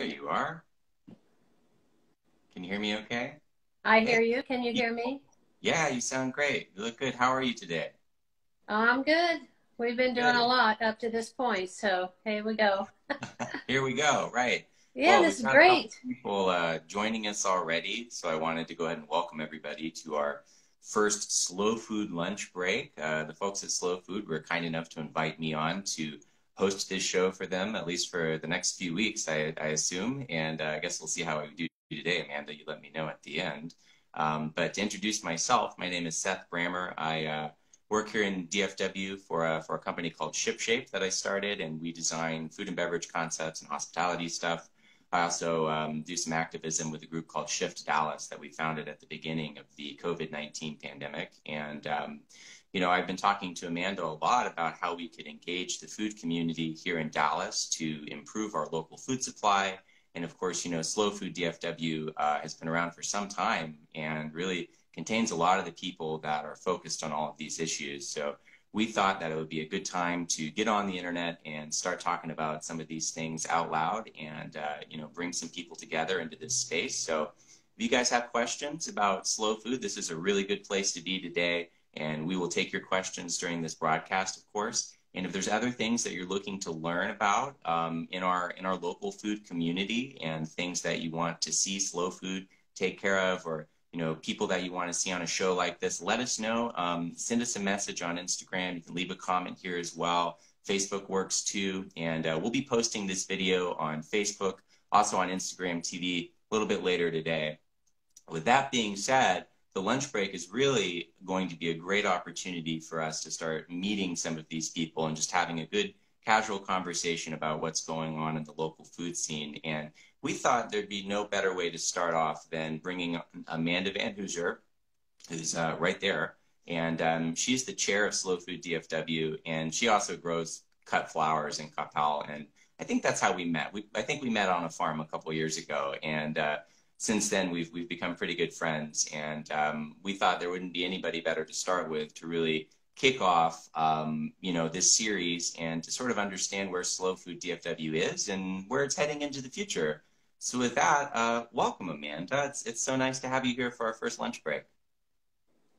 There you are. Can you hear me okay? I hear you. Can you hear me? Yeah, you sound great. You look good. How are you today? I'm good. We've been doing Good. a lot up to this point, so here we go. Here we go. Right. Yeah, Well, this is we've got a couple great. People uh, joining us already, so I wanted to go ahead and welcome everybody to our first slow food lunch break. Uh, the folks at Slow Food were kind enough to invite me on to host this show for them, at least for the next few weeks, I, I assume. And uh, I guess we'll see how I do today, Amanda. You let me know at the end. Um, but to introduce myself, my name is Seth Brammer. I uh, work here in DFW for a, for a company called ShipShape that I started, and we design food and beverage concepts and hospitality stuff. I also um, do some activism with a group called Shift Dallas that we founded at the beginning of the COVID 19 pandemic. And, um, you know, I've been talking to Amanda a lot about how we could engage the food community here in Dallas to improve our local food supply. And of course, you know, Slow Food DFW uh, has been around for some time and really contains a lot of the people that are focused on all of these issues. So we thought that it would be a good time to get on the internet and start talking about some of these things out loud and uh, you know bring some people together into this space so if you guys have questions about slow food this is a really good place to be today and we will take your questions during this broadcast of course and if there's other things that you're looking to learn about um, in our in our local food community and things that you want to see slow food take care of or you know, people that you want to see on a show like this, let us know. Um, send us a message on Instagram. You can leave a comment here as well. Facebook works too. And uh, we'll be posting this video on Facebook, also on Instagram TV a little bit later today. With that being said, the lunch break is really going to be a great opportunity for us to start meeting some of these people and just having a good casual conversation about what's going on in the local food scene. And we thought there'd be no better way to start off than bringing Amanda Vanhoozier, who's uh, right there. And um, she's the chair of Slow Food DFW, and she also grows cut flowers in Coppell. And I think that's how we met. We, I think we met on a farm a couple years ago, and uh, since then we've we've become pretty good friends. And um, we thought there wouldn't be anybody better to start with to really kick off, um, you know, this series and to sort of understand where Slow Food DFW is and where it's heading into the future. So with that, uh, welcome, Amanda. It's it's so nice to have you here for our first lunch break.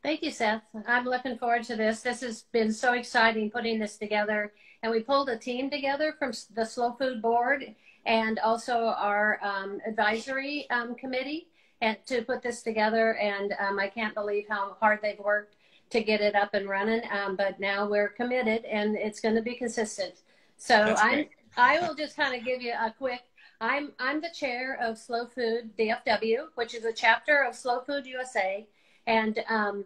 Thank you, Seth. I'm looking forward to this. This has been so exciting putting this together. And we pulled a team together from the Slow Food Board and also our um, advisory um, committee and to put this together. And um, I can't believe how hard they've worked to get it up and running. Um, but now we're committed and it's going to be consistent. So I'm. I will just kind of give you a quick I'm I'm the chair of Slow Food DFW, which is a chapter of Slow Food USA, and um,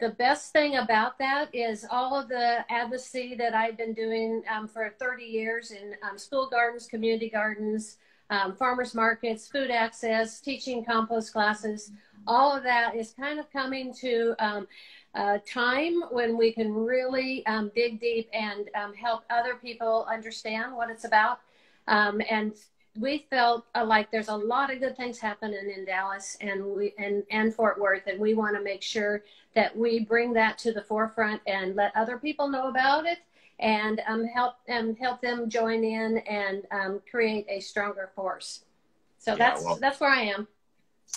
the best thing about that is all of the advocacy that I've been doing um, for 30 years in um, school gardens, community gardens, um, farmers markets, food access, teaching compost classes. All of that is kind of coming to um, a time when we can really um, dig deep and um, help other people understand what it's about. And we felt uh, like there's a lot of good things happening in Dallas and we and and Fort Worth, and we want to make sure that we bring that to the forefront and let other people know about it, and um, help um, help them join in and um, create a stronger force. So Yeah, that's well- that's where I am.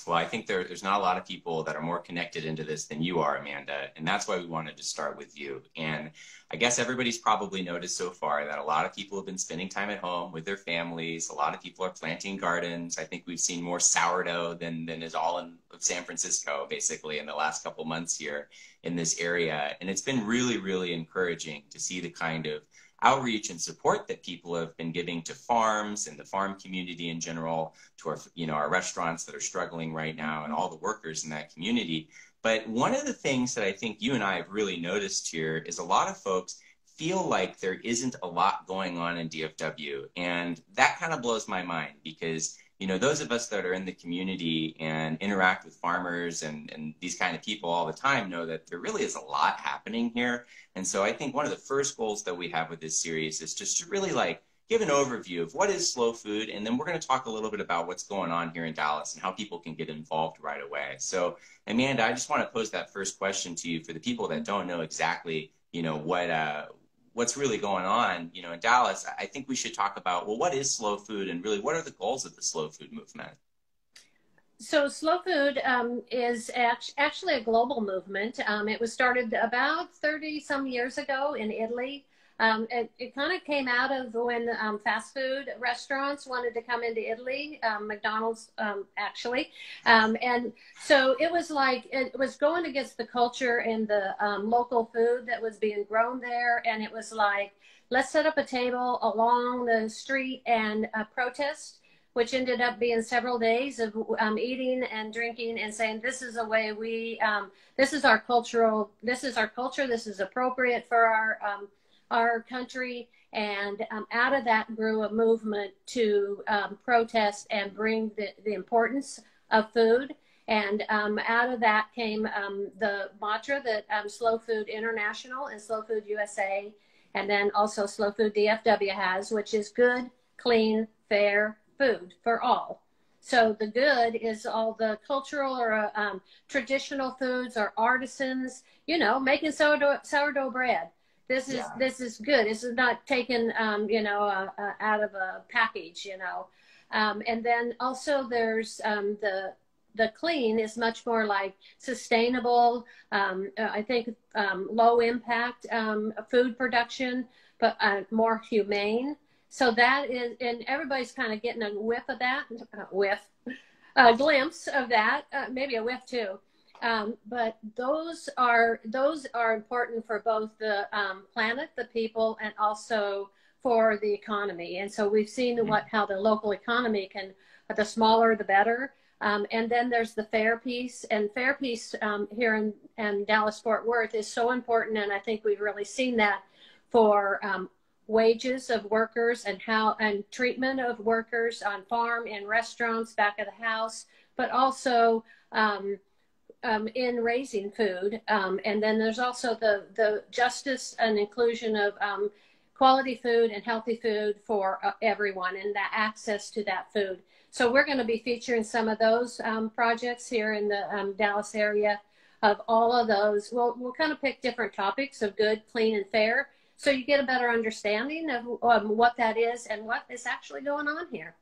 Well, I think there, there's not a lot of people that are more connected into this than you are, Amanda, and that's why we wanted to start with you. And I guess everybody's probably noticed so far that a lot of people have been spending time at home with their families. A lot of people are planting gardens. I think we've seen more sourdough than than is all in San Francisco, basically, in the last couple months here in this area. And it's been really, really encouraging to see the kind of outreach and support that people have been giving to farms and the farm community in general, to our you know our restaurants that are struggling right now, and all the workers in that community. But one of the things that I think you and I have really noticed here is a lot of folks feel like there isn't a lot going on in DFW, and that kind of blows my mind because you know those of us that are in the community and interact with farmers and, and these kind of people all the time know that there really is a lot happening here. And so i think one of the first goals that we have with this series is just to really like give an overview of what is slow food and then we're going to talk a little bit about what's going on here in dallas and how people can get involved right away. So amanda i just want to pose that first question to you for the people that don't know exactly you know what uh, what's really going on, you know, in Dallas, I think we should talk about well, what is slow food, and really, what are the goals of the slow food movement? So, slow food um, is act- actually a global movement. Um, it was started about 30 some years ago in Italy. Um, it, it kind of came out of when um, fast food restaurants wanted to come into Italy, um, McDonald's um, actually. Um, and so it was like, it was going against the culture and the um, local food that was being grown there. And it was like, let's set up a table along the street and uh, protest which ended up being several days of eating and drinking and saying this is a way we this is our cultural this is our culture this is appropriate for our our country. And um, out of that grew a movement to um, protest and bring the, the importance of food. And um, out of that came um, the mantra that um, Slow Food International and Slow Food USA, and then also Slow Food DFW has, which is good, clean, fair food for all. So the good is all the cultural or um, traditional foods or artisans, you know, making sourdough, sourdough bread, this is yeah. this is good. This is not taken, um, you know, uh, uh, out of a package, you know. Um, and then also there's um, the the clean is much more like sustainable. Um, uh, I think um, low impact um, food production, but uh, more humane. So that is, and everybody's kind of getting a whiff of that, uh, whiff, a glimpse of that, uh, maybe a whiff too. Um, but those are those are important for both the um, planet, the people, and also for the economy. And so we've seen mm-hmm. what how the local economy can, the smaller the better. Um, and then there's the fair piece, and fair piece um, here in, in Dallas Fort Worth is so important, and I think we've really seen that for um, wages of workers and how and treatment of workers on farm and restaurants back of the house, but also um, um, in raising food. Um, and then there's also the, the justice and inclusion of um, quality food and healthy food for uh, everyone and that access to that food. So we're going to be featuring some of those um, projects here in the um, Dallas area of all of those. We'll, we'll kind of pick different topics of good, clean, and fair so you get a better understanding of um, what that is and what is actually going on here.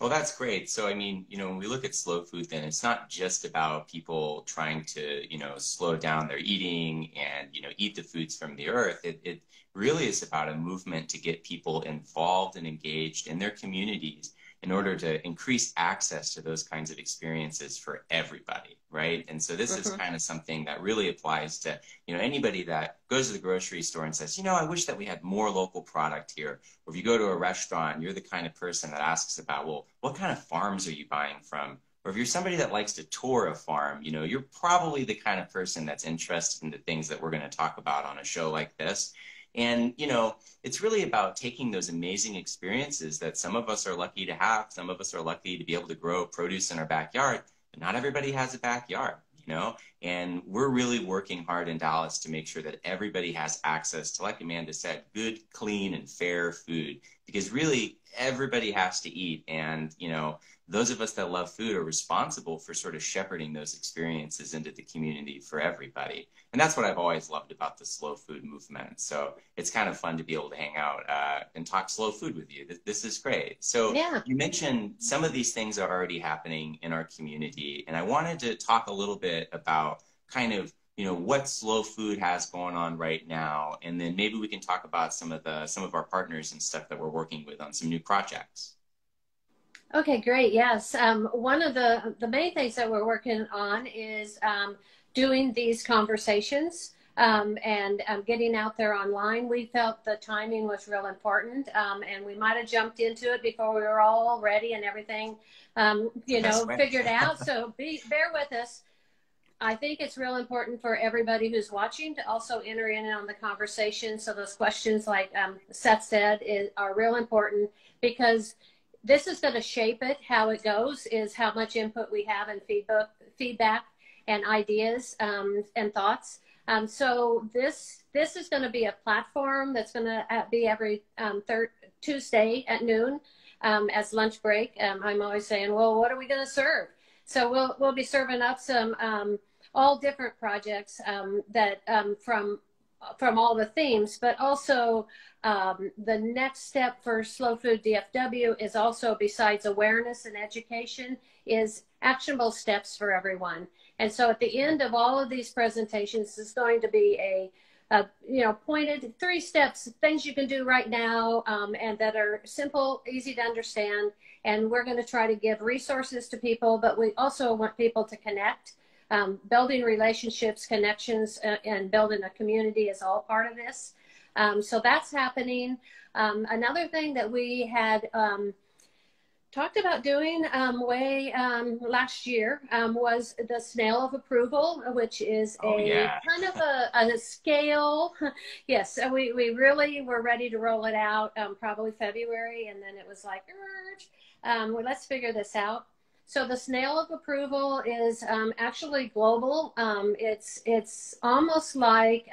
Well, that's great. So, I mean, you know, when we look at slow food, then it's not just about people trying to, you know, slow down their eating and, you know, eat the foods from the earth. It, it really is about a movement to get people involved and engaged in their communities in order to increase access to those kinds of experiences for everybody, right? And so this mm-hmm. is kind of something that really applies to, you know, anybody that goes to the grocery store and says, you know, I wish that we had more local product here. Or if you go to a restaurant, you're the kind of person that asks about, well, what kind of farms are you buying from? Or if you're somebody that likes to tour a farm, you know, you're probably the kind of person that's interested in the things that we're going to talk about on a show like this. And, you know, it's really about taking those amazing experiences that some of us are lucky to have. Some of us are lucky to be able to grow produce in our backyard, but not everybody has a backyard, you know? And we're really working hard in Dallas to make sure that everybody has access to, like Amanda said, good, clean, and fair food. Because really, everybody has to eat. And, you know, those of us that love food are responsible for sort of shepherding those experiences into the community for everybody. And that's what I've always loved about the slow food movement. So it's kind of fun to be able to hang out uh, and talk slow food with you. This, this is great. So yeah. you mentioned some of these things are already happening in our community. And I wanted to talk a little bit about kind of you know what slow food has going on right now and then maybe we can talk about some of the some of our partners and stuff that we're working with on some new projects Okay, great. Yes. Um, one of the, the main things that we're working on is um, doing these conversations um, and um, getting out there online. We felt the timing was real important um, and we might have jumped into it before we were all ready and everything, um, you know, figured out. So be, bear with us. I think it's real important for everybody who's watching to also enter in on the conversation. So those questions, like Seth said, is, are real important because – this is going to shape it. How it goes is how much input we have and feedback, feedback and ideas um, and thoughts. Um, so this this is going to be a platform that's going to uh, be every um, third Tuesday at noon um, as lunch break. Um, I'm always saying, well, what are we going to serve? So we'll we'll be serving up some um, all different projects that from from all the themes, but also um, the next step for Slow Food DFW is also besides awareness and education is actionable steps for everyone. And so at the end of all of these presentations is going to be a, a you know pointed three steps things you can do right now um, and that are simple, easy to understand. And we're going to try to give resources to people, but we also want people to connect. Um, building relationships, connections, uh, and building a community is all part of this. Um, so that's happening. Um, another thing that we had um, talked about doing um, way um, last year um, was the snail of approval, which is oh, a yeah. kind of a, a, scale. yes, so we, we really were ready to roll it out probably February, and then it was like, well, let's figure this out. So the snail of approval is actually global. it's it's almost like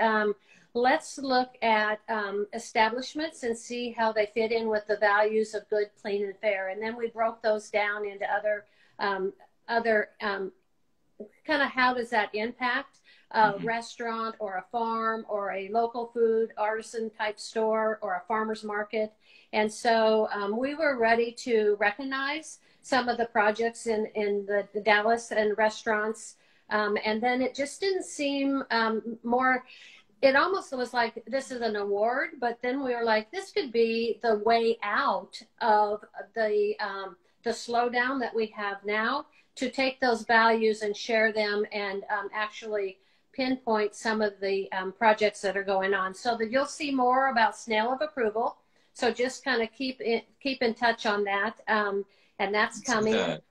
let's look at um, establishments and see how they fit in with the values of good, clean, and fair. And then we broke those down into other um, other um, kind of how does that impact a mm-hmm. restaurant or a farm or a local food artisan type store or a farmer's market. And so um, we were ready to recognize some of the projects in, in the, the Dallas and restaurants. Um, and then it just didn't seem um, more it almost was like this is an award, but then we were like, this could be the way out of the um, the slowdown that we have now to take those values and share them and um, actually pinpoint some of the um, projects that are going on. So that you'll see more about Snail of Approval. So just kind of keep in, keep in touch on that, um, and that's coming. So the,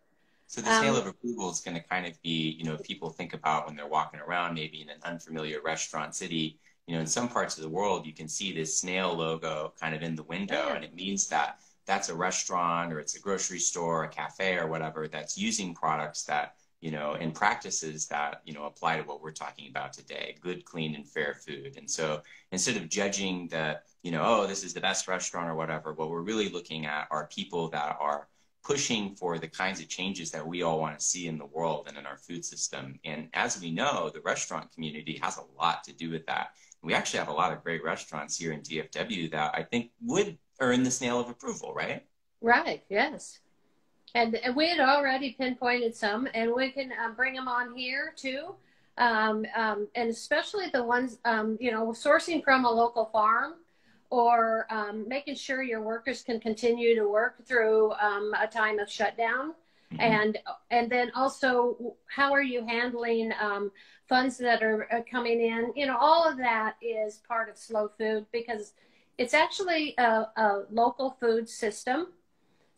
so the Snail of um, Approval is going to kind of be, you know, if people think about when they're walking around, maybe in an unfamiliar restaurant city you know, in some parts of the world, you can see this snail logo kind of in the window, yeah. and it means that that's a restaurant or it's a grocery store, a cafe or whatever that's using products that, you know, and practices that, you know, apply to what we're talking about today, good, clean, and fair food. And so instead of judging the, you know, oh, this is the best restaurant or whatever, what we're really looking at are people that are pushing for the kinds of changes that we all want to see in the world and in our food system. And as we know, the restaurant community has a lot to do with that we actually have a lot of great restaurants here in DFW that I think would earn the snail of approval, right? Right. Yes. And, and we had already pinpointed some, and we can um, bring them on here too. Um, um, and especially the ones, um, you know, sourcing from a local farm or um, making sure your workers can continue to work through um, a time of shutdown. Mm-hmm. And and then also, how are you handling funds that are uh, coming in. You know, all of that is part of Slow Food because it's actually a, a local food system.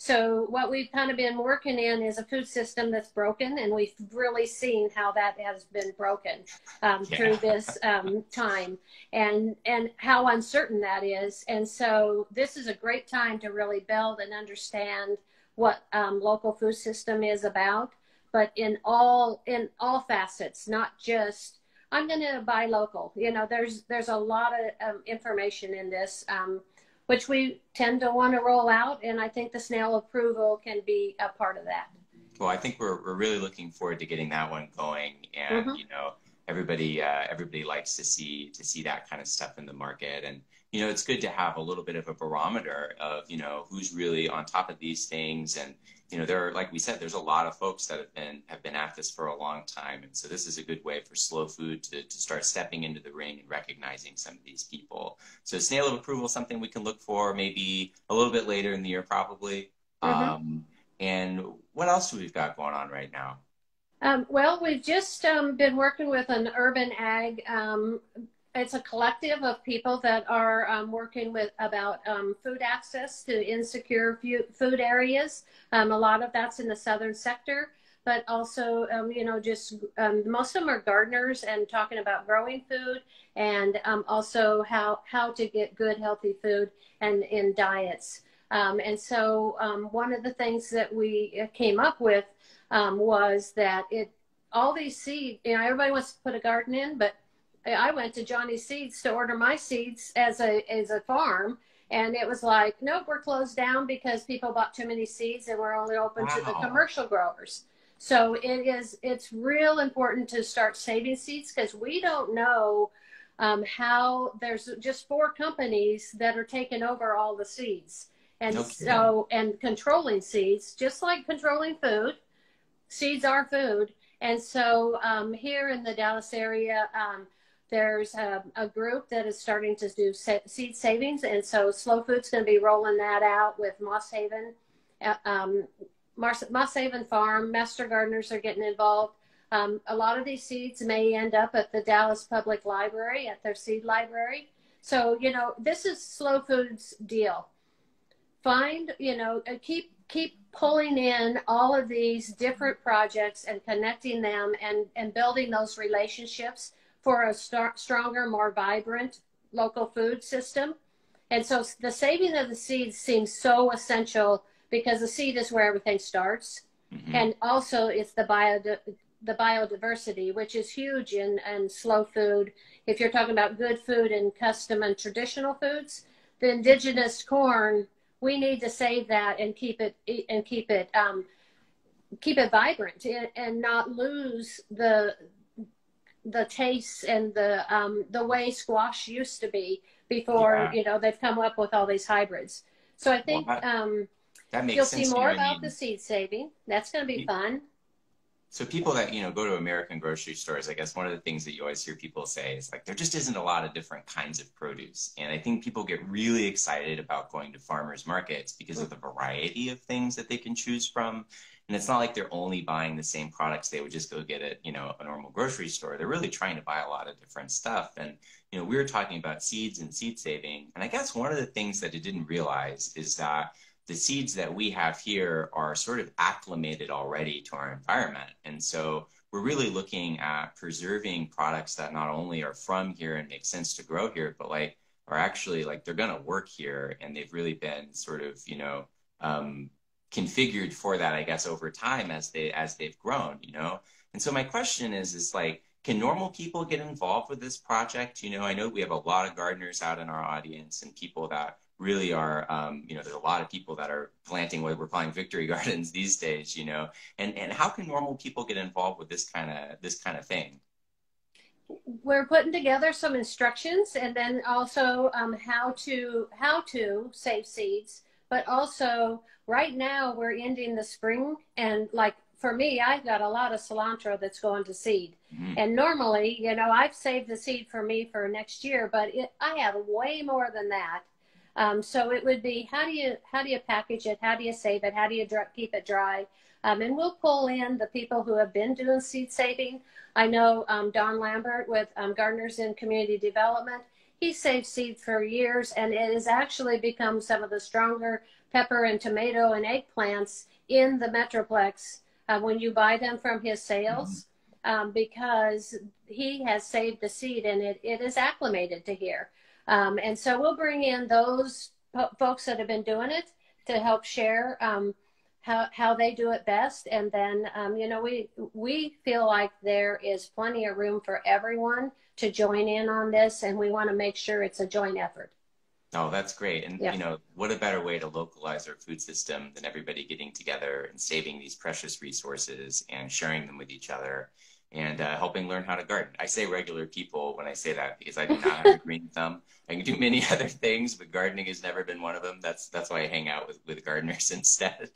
So what we've kind of been working in is a food system that's broken, and we've really seen how that has been broken um, yeah. through this um, time, and and how uncertain that is. And so this is a great time to really build and understand what um, local food system is about but in all in all facets, not just I'm going to buy local. You know, there's there's a lot of um, information in this, um, which we tend to want to roll out, and I think the snail approval can be a part of that. Well, I think we're we're really looking forward to getting that one going, and mm-hmm. you know, everybody uh, everybody likes to see to see that kind of stuff in the market, and you know, it's good to have a little bit of a barometer of you know who's really on top of these things and you know, there are, like we said, there's a lot of folks that have been have been at this for a long time, and so this is a good way for Slow Food to to start stepping into the ring and recognizing some of these people. So, snail of approval something we can look for maybe a little bit later in the year, probably. Mm-hmm. Um, and what else do we've got going on right now? Um, well, we've just um, been working with an urban ag um, it's a collective of people that are um, working with about um, food access to insecure food areas. Um, a lot of that's in the southern sector, but also, um, you know, just um, most of them are gardeners and talking about growing food and um, also how how to get good healthy food and in diets. and so, one of the things that we uh, came up with was that it all these seeds. You know, everybody wants to put a garden in, but I went to Johnny Seeds to order my seeds as a as a farm, and it was like, nope, we're closed down because people bought too many seeds, and we're only open wow. to the commercial growers. So it is it's real important to start saving seeds because we don't know um, how there's just four companies that are taking over all the seeds. And okay. so, and controlling seeds, just like controlling food, seeds are food. And so um, here in the Dallas area, um, there's a, a, group that is starting to do seed savings. And so Slow Food's going to be rolling that out with Moss Haven. Uh, um, Moss Haven Farm, Master Gardeners are getting involved. Um, a lot of these seeds may end up at the Dallas Public Library, at their seed library. So, you know, this is Slow Food's deal. Find, you know, uh, keep keep pulling in all of these different projects and connecting them and, and building those relationships for a star, stronger, more vibrant local food system. And so the saving of the seeds seems so essential because the seed is where everything starts. Mm-hmm. And also it's the bio the biodiversity, which is huge in, in slow food. If you're talking about good food and custom and traditional foods, the indigenous corn, we need to save that and keep it and keep it um, keep it vibrant and, and not lose the the taste and the um, the way squash used to be before yeah. you know they've come up with all these hybrids. So I think well, that, um, that you'll see more about the seed saving. That's going to be fun. So people that you know go to American grocery stores, I guess one of the things that you always hear people say is like there just isn't a lot of different kinds of produce, and I think people get really excited about going to farmers markets because of the variety of things that they can choose from. And it's not like they're only buying the same products they would just go get at you know a normal grocery store. They're really trying to buy a lot of different stuff. And you know we were talking about seeds and seed saving, and I guess one of the things that I didn't realize is that the seeds that we have here are sort of acclimated already to our environment. And so we're really looking at preserving products that not only are from here and make sense to grow here, but like are actually like they're going to work here and they've really been sort of, you know, um, configured for that, I guess, over time as they as they've grown, you know. And so my question is, is like, can normal people get involved with this project? You know, I know we have a lot of gardeners out in our audience and people that really are, um, you know, there's a lot of people that are planting what we're calling victory gardens these days, you know, and, and how can normal people get involved with this kind of, this kind of thing? We're putting together some instructions and then also um, how to, how to save seeds, but also right now we're ending the spring and like for me, I've got a lot of cilantro that's going to seed. Mm-hmm. And normally, you know, I've saved the seed for me for next year, but it, I have way more than that. Um, so it would be how do you how do you package it? How do you save it? How do you keep it dry? Um, and we'll pull in the people who have been doing seed saving. I know um, Don Lambert with um, Gardeners in Community Development. He saved seed for years, and it has actually become some of the stronger pepper and tomato and eggplants in the Metroplex uh, when you buy them from his sales. Mm-hmm. because he has saved the seed and it, it is acclimated to here. Um, and so we'll bring in those po- folks that have been doing it to help share um, how, how they do it best. And then, um, you know, we, we feel like there is plenty of room for everyone to join in on this. And we want to make sure it's a joint effort. Oh, that's great. And, yeah. you know, what a better way to localize our food system than everybody getting together and saving these precious resources and sharing them with each other and uh, helping learn how to garden. I say regular people when I say that because I do not have a green thumb. I can do many other things, but gardening has never been one of them. That's that's why I hang out with with gardeners instead.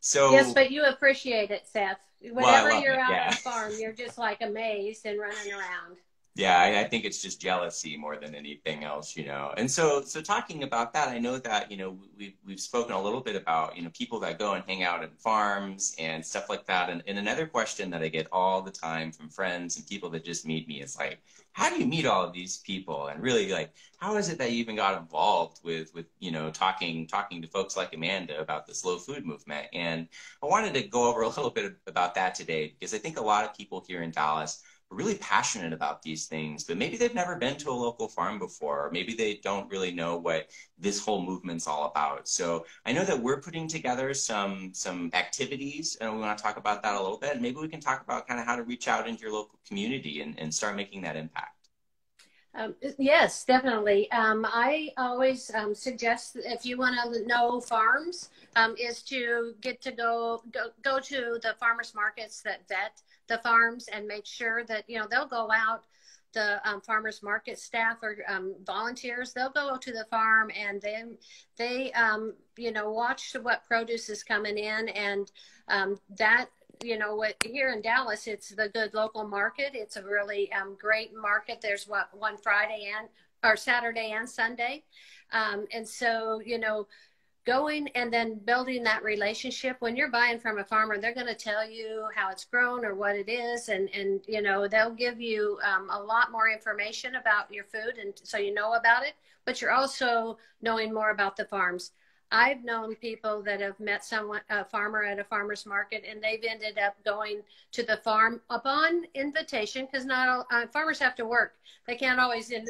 So yes, but you appreciate it, Seth. Whenever well, you're it, out yeah. on the farm, you're just like amazed and running around yeah I, I, think it's just jealousy more than anything else you know and so so talking about that i know that you know we've, we've spoken a little bit about you know people that go and hang out at farms and stuff like that and, and another question that i get all the time from friends and people that just meet me is like how do you meet all of these people? And really like how is it that you even got involved with with you know talking talking to folks like amanda about the slow food movement? And i wanted to go over a little bit about that today because i think a lot of people here in dallas really passionate about these things, but maybe they've never been to a local farm before, or maybe they don't really know what this whole movement's all about. So I know that we're putting together some some activities, and we want to talk about that a little bit. Maybe we can talk about kind of how to reach out into your local community and, and start making that impact. Um, yes, definitely. Um, I always um, suggest if you want to know farms, um, is to get to go, go go to the farmers markets that vet the farms and make sure that you know they'll go out the um, farmers market staff or um, volunteers they'll go to the farm and then they um, you know watch what produce is coming in and um, that you know what here in dallas it's the good local market. It's a really um, great market. There's what one friday and or saturday and sunday. Um, and so you know going and then building that relationship. When you're buying from a farmer they're going to tell you how it's grown or what it is and and you know they'll give you um, a lot more information about your food and so you know about it but you're also knowing more about the farms I've known people that have met someone, a farmer at a farmer's market, and they've ended up going to the farm upon invitation because not all uh, farmers have to work. They can't always in,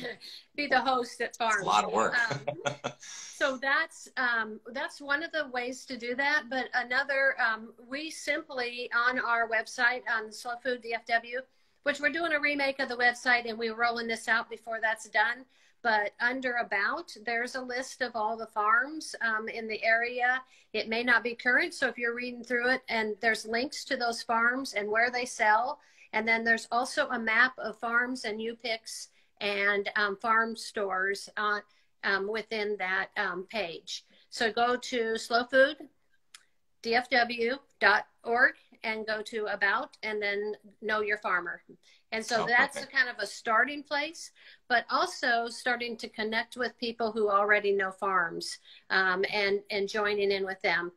be the host at farms. It's a lot of work. um, so that's um, that's one of the ways to do that. But another, um, we simply on our website on Slow Food DFW, which we're doing a remake of the website, and we're rolling this out before that's done but under about there's a list of all the farms um, in the area. It may not be current so if you're reading through it and there's links to those farms and where they sell. And then there's also a map of farms and u-picks and um, farm stores uh, um, within that um, page. So go to slowfooddfw.org and go to about and then know your farmer and so oh, that's kind of a starting place, but also starting to connect with people who already know farms um, and, and joining in with them.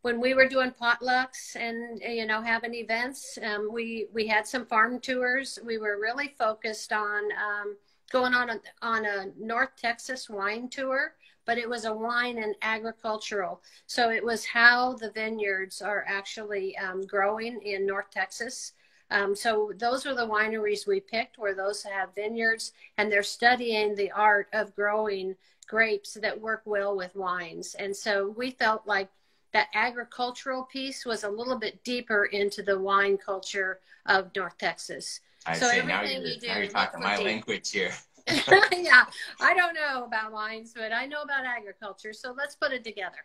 When we were doing potlucks and you know having events, um, we we had some farm tours. We were really focused on um, going on a, on a North Texas wine tour, but it was a wine and agricultural. So it was how the vineyards are actually um, growing in North Texas um, so those are the wineries we picked where those have vineyards and they're studying the art of growing grapes that work well with wines. And so we felt like that agricultural piece was a little bit deeper into the wine culture of North Texas. I so say now you're, now you're talking my deep. language here. yeah, I don't know about wines, but I know about agriculture. So let's put it together.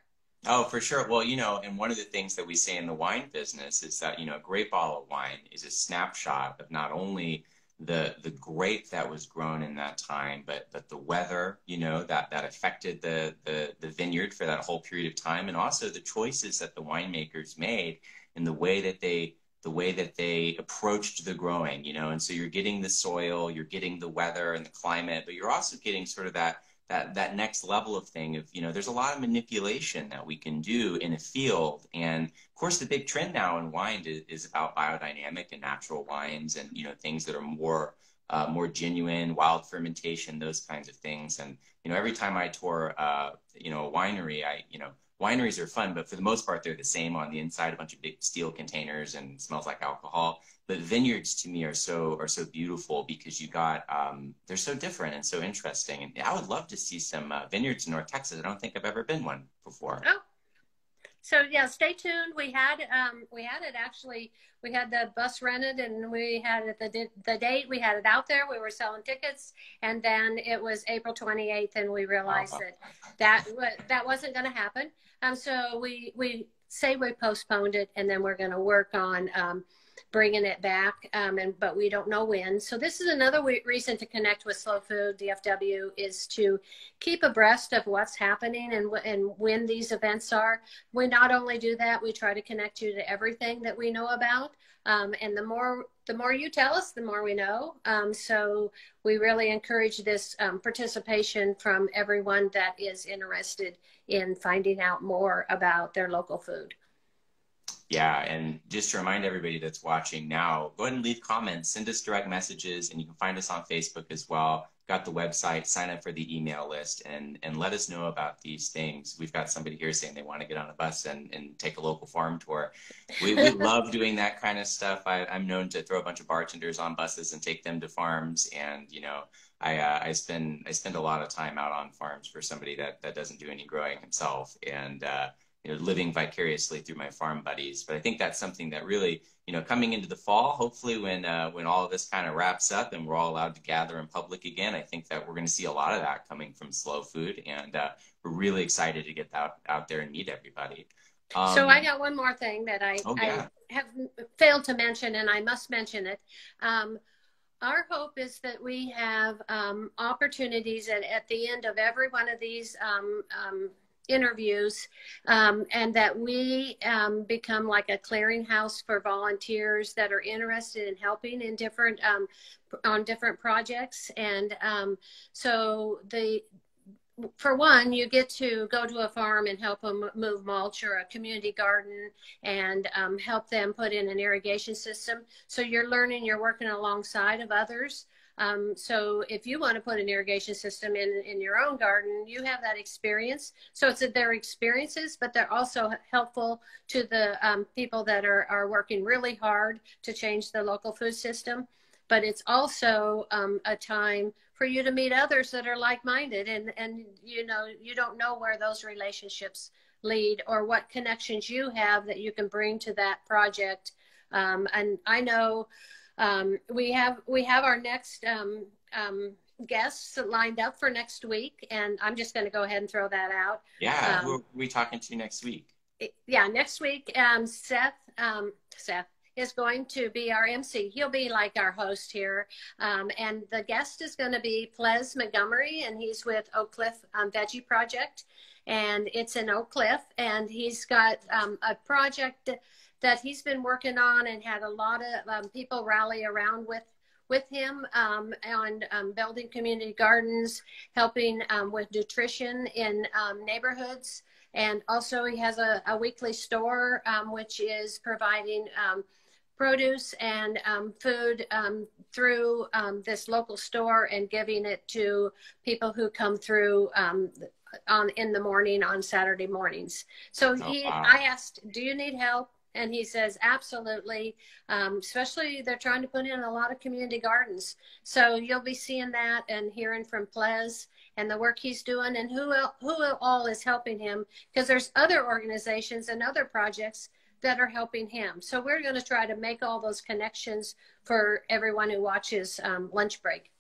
Oh, for sure. Well, you know, and one of the things that we say in the wine business is that, you know, a great bottle of wine is a snapshot of not only the the grape that was grown in that time, but but the weather, you know, that that affected the the the vineyard for that whole period of time, and also the choices that the winemakers made in the way that they the way that they approached the growing, you know, and so you're getting the soil, you're getting the weather and the climate, but you're also getting sort of that that that next level of thing of you know there's a lot of manipulation that we can do in a field. And of course the big trend now in wine is, is about biodynamic and natural wines and you know things that are more uh, more genuine wild fermentation those kinds of things. And you know every time i tour uh, you know a winery i you know wineries are fun, but for the most part, they're the same on the inside, a bunch of big steel containers and smells like alcohol. But vineyards to me are so are so beautiful because you got um, they're so different and so interesting. And I would love to see some uh, vineyards in North Texas. I don't think I've ever been one before. Oh, so yeah, stay tuned. We had um, we had it actually. We had the bus rented, and we had it the the date. We had it out there. We were selling tickets, and then it was April 28th, and we realized that that that wasn't going to happen. Um, so we we say we postponed it, and then we're going to work on um, bringing it back, um, and but we don't know when. So this is another reason to connect with Slow Food DFW is to keep abreast of what's happening and and when these events are. We not only do that, we try to connect you to everything that we know about. Um, and the more the more you tell us, the more we know. Um, so we really encourage this um, participation from everyone that is interested in finding out more about their local food. Yeah, and just to remind everybody that's watching now, go ahead and leave comments, send us direct messages, and you can find us on Facebook as well. Got the website, sign up for the email list, and and let us know about these things. We've got somebody here saying they want to get on a bus and, and take a local farm tour. We, we love doing that kind of stuff. I, I'm known to throw a bunch of bartenders on buses and take them to farms, and you know, I uh, I spend I spend a lot of time out on farms for somebody that that doesn't do any growing himself, and uh, you know, living vicariously through my farm buddies. But I think that's something that really, you know, coming into the fall, hopefully when uh, when all of this kind of wraps up and we're all allowed to gather in public again, I think that we're going to see a lot of that coming from Slow Food, and uh, we're really excited to get out out there and meet everybody. Um, so I got one more thing that I, oh, yeah. I have failed to mention, and I must mention it. Um, our hope is that we have um, opportunities at, at the end of every one of these um, um, interviews um, and that we um, become like a clearinghouse for volunteers that are interested in helping in different um, on different projects. And so the for one, you get to go to a farm and help them move mulch or a community garden and um, help them put in an irrigation system. So you're learning, you're working alongside of others. Um, so if you want to put an irrigation system in, in your own garden, you have that experience. So it's their experiences, but they're also helpful to the um, people that are, are working really hard to change the local food system. But it's also um, a time for you to meet others that are like-minded and and you know you don't know where those relationships lead or what connections you have that you can bring to that project. Um, and i know um, we have we have our next um, um guests lined up for next week and i'm just going to go ahead and throw that out. Yeah who are we talking to next week? yeah next week um, seth seth is going to be our MC. He'll be like our host here. Um, and the guest is going to be Ples Montgomery, and he's with Oak Cliff um, Veggie Project. And it's in Oak Cliff. And he's got um, a project that he's been working on and had a lot of um, people rally around with with him um, on um, building community gardens, helping um, with nutrition in um, neighborhoods. And also, he has a, a weekly store, um, which is providing produce and um, food um, through um, this local store and giving it to people who come through um, on in the morning on Saturday mornings. So oh, he, wow. I asked, "Do you need help?" And he says, "Absolutely." Um, especially they're trying to put in a lot of community gardens. So you'll be seeing that and hearing from Ples and the work he's doing and who who all is helping him because there's other organizations and other projects that are helping him. So we're going to try to make all those connections for everyone who watches um, Lunch Break.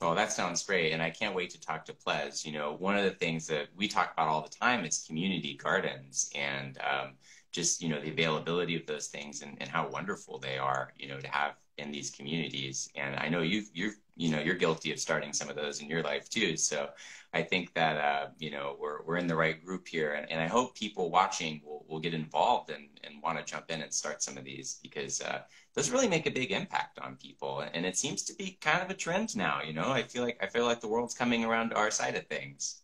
Oh, that sounds great. And I can't wait to talk to Ples. You know, one of the things that we talk about all the time is community gardens and um, just, you know, the availability of those things and, and how wonderful they are, you know, to have in these communities. And I know you've you're, you know, you're guilty of starting some of those in your life too. So I think that uh, you know we're we're in the right group here, and, and I hope people watching will, will get involved and, and want to jump in and start some of these because uh, those really make a big impact on people, and it seems to be kind of a trend now. You know, I feel like I feel like the world's coming around to our side of things.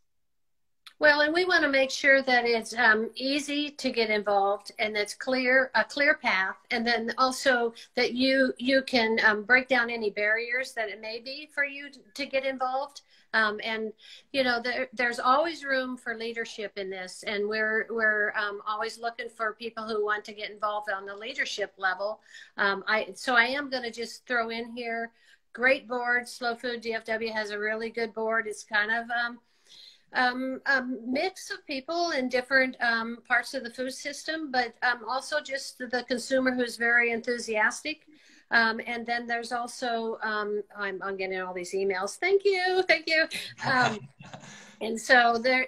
Well, and we want to make sure that it's um, easy to get involved and that's clear, a clear path, and then also that you you can um, break down any barriers that it may be for you to, to get involved. Um, and you know, there, there's always room for leadership in this, and we're we're um, always looking for people who want to get involved on the leadership level. Um, I so I am going to just throw in here, great board. Slow Food DFW has a really good board. It's kind of um, um, a mix of people in different um, parts of the food system, but um, also just the consumer who's very enthusiastic um, and then there's also, um, I'm, I'm, getting all these emails. Thank you. Thank you. Um, and so there,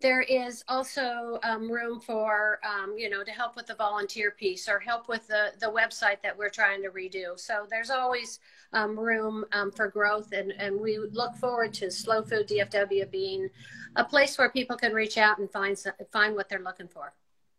there is also um, room for, um, you know, to help with the volunteer piece or help with the, the website that we're trying to redo. So there's always um, room for growth. And, and we look forward to Slow Food DFW being a place where people can reach out and find, find what they're looking for.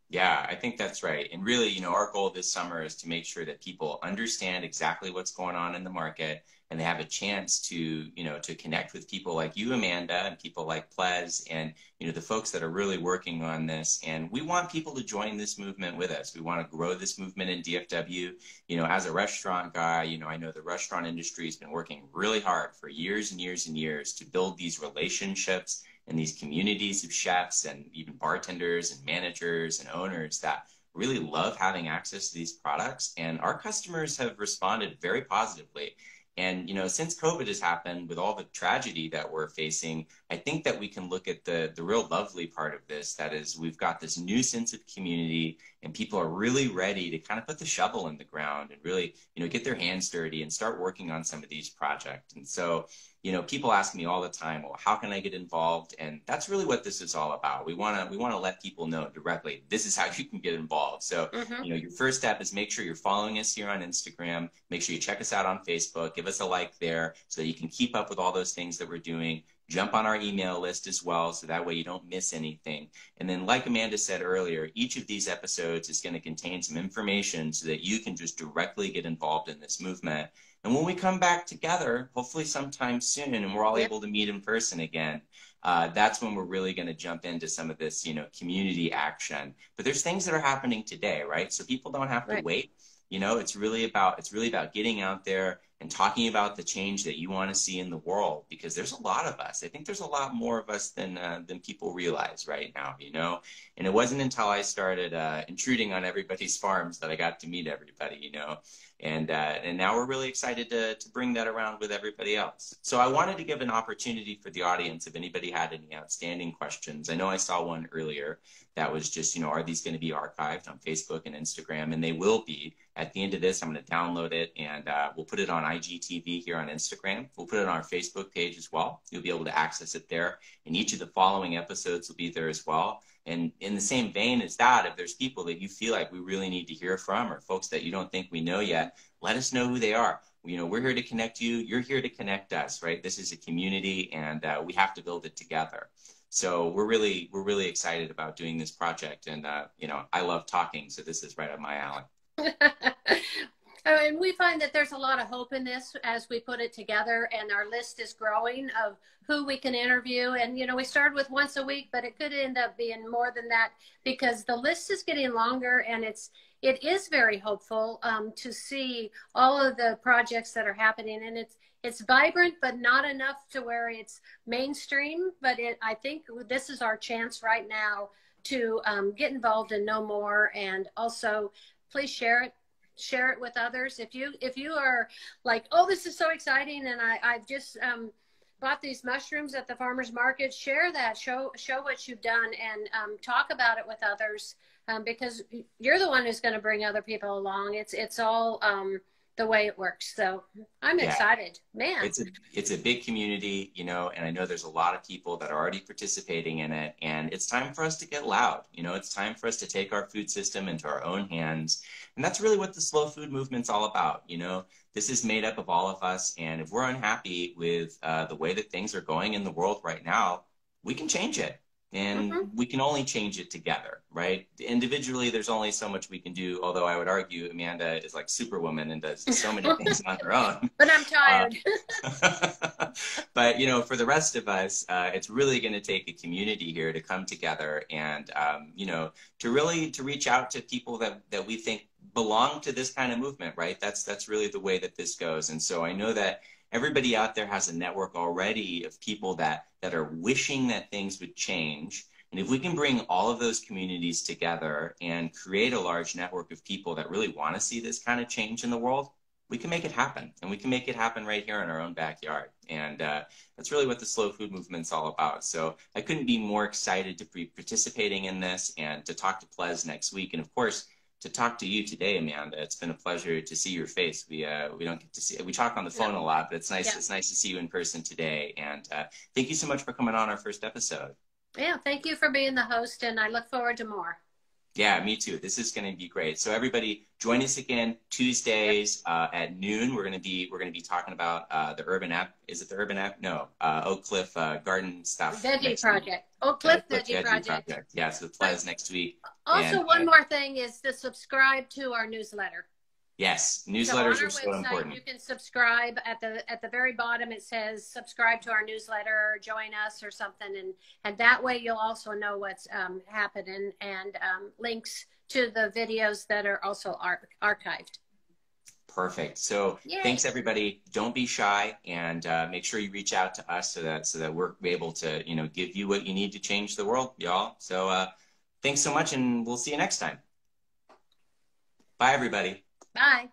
Yeah, I think that's right. And really, you know, our goal this summer is to make sure that people understand exactly what's going on in the market and they have a chance to, you know, to connect with people like you, Amanda, and people like Ples and, you know, the folks that are really working on this. And we want people to join this movement with us. We want to grow this movement in DFW. You know, as a restaurant guy, you know, I know the restaurant industry has been working really hard for years and years and years to build these relationships and these communities of chefs and even bartenders and managers and owners that really love having access to these products. And our customers have responded very positively. And you know, since COVID has happened, with all the tragedy that we're facing, I think that we can look at the the real lovely part of this. That is, we've got this new sense of community, and people are really ready to kind of put the shovel in the ground and really, you know, get their hands dirty and start working on some of these projects. And so, you know, people ask me all the time, well, how can I get involved? And that's really what this is all about. We want to we want to let people know directly this is how you can get involved. So, mm-hmm. you know, your first step is make sure you're following us here on Instagram. Make sure you check us out on Facebook. Give us a like there so that you can keep up with all those things that we're doing. Jump on our email list as well, so that way you don't miss anything. And then, like Amanda said earlier, each of these episodes is going to contain some information so that you can just directly get involved in this movement and when we come back together, hopefully sometime soon, and we're all yep. able to meet in person again, uh, that's when we're really going to jump into some of this, you know, community action. But there's things that are happening today, right? So people don't have to wait. You know, it's really about it's really about getting out there and talking about the change that you want to see in the world because there's a lot of us. I think there's a lot more of us than uh, than people realize right now. You know, and it wasn't until I started uh, intruding on everybody's farms that I got to meet everybody. You know, and uh, and now we're really excited to to bring that around with everybody else. So I wanted to give an opportunity for the audience if anybody had any outstanding questions. I know I saw one earlier that was just you know are these going to be archived on Facebook and Instagram, and they will be. At the end of this, I'm going to download it and uh, we'll put it on IGTV here on Instagram. We'll put it on our Facebook page as well. You'll be able to access it there, and each of the following episodes will be there as well. And in the same vein as that, if there's people that you feel like we really need to hear from or folks that you don't think we know yet, let us know who they are. You know, we're here to connect you. You're here to connect us, right? This is a community and uh, we have to build it together. So we're really, we're really excited about doing this project. And, uh, you know, I love talking. So this is right up my alley. And we find that there's a lot of hope in this as we put it together and our list is growing of who we can interview. And you know we started with once a week but it could end up being more than that because the list is getting longer and it's it is very hopeful um, to see all of the projects that are happening. And it's it's vibrant but not enough to where it's mainstream. But it i think this is our chance right now to um, get involved and know more and also please share it share it with others. If you if you are like, oh, this is so exciting, and I I've just um, bought these mushrooms at the farmers market, share that, show show what you've done, and um, talk about it with others um, because you're the one who's going to bring other people along. It's it's all um, the way it works. So I'm yeah. excited, man. It's a it's a big community, you know, and I know there's a lot of people that are already participating in it, and it's time for us to get loud. You know, it's time for us to take our food system into our own hands, and that's really what the slow food movement's all about. You know, this is made up of all of us, and if we're unhappy with uh, the way that things are going in the world right now, we can change it and mm-hmm. we can only change it together right? Individually there's only so much we can do although i would argue amanda is like superwoman and does so many things on her own. But i'm tired. Uh, but you know for the rest of us uh, it's really going to take a community here to come together and um, you know to really to reach out to people that that we think belong to this kind of movement right? That's that's really the way that this goes. And so i know that everybody out there has a network already of people that that are wishing that things would change. And if we can bring all of those communities together and create a large network of people that really want to see this kind of change in the world, we can make it happen. And we can make it happen right here in our own backyard. And uh, that's really what the slow food movement's all about. So I couldn't be more excited to be participating in this and to talk to Ples next week. And of course, to talk to you today, Amanda. It's been a pleasure to see your face. We uh, we don't get to see we talk on the phone a lot, but it's nice yeah. it's nice to see you in person today. And uh, thank you so much for coming on our first episode. Yeah, thank you for being the host, and I look forward to more. Yeah, me too. This is going to be great. So everybody, join us again Tuesdays uh, at noon. We're going to be we're going to be talking about uh, the Urban App. Is it the Urban App? No, uh, Oak Cliff uh, Garden stuff. Veggie Project. Week. Oak Cliff Veggie, Veggie Project. Project. Yeah, so the plan is next week. Also, and, one more thing is to subscribe to our newsletter. Yes, newsletters so are so important. You can subscribe at the at the very bottom. It says subscribe to our newsletter, or join us, or something, and and that way you'll also know what's um, happening and um, links to the videos that are also ar- archived. Perfect. So Yay. thanks everybody. Don't be shy, and uh, make sure you reach out to us so that so that we're able to you know give you what you need to change the world, y'all. So uh, thanks so much, and we'll see you next time. Bye, everybody. Bye.